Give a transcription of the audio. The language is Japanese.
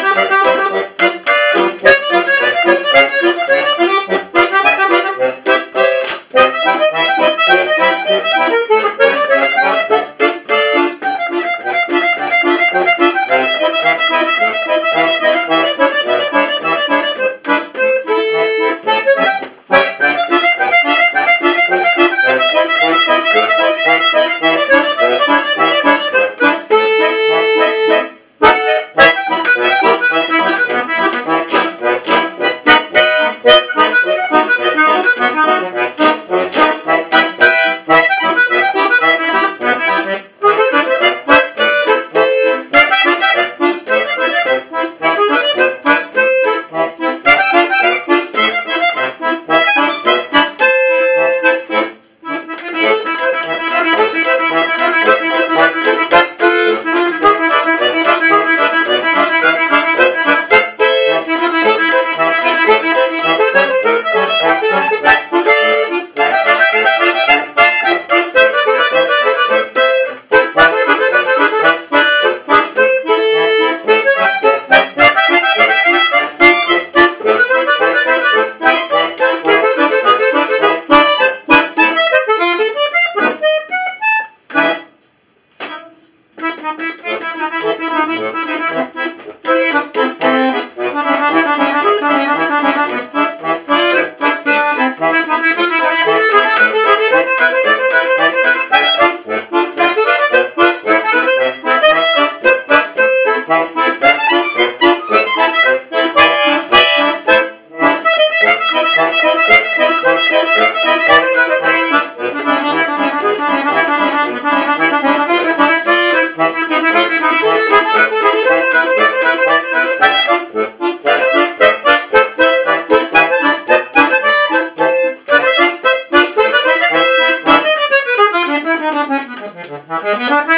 Thank you. Thank you. Thank you. ¡Ja, ja!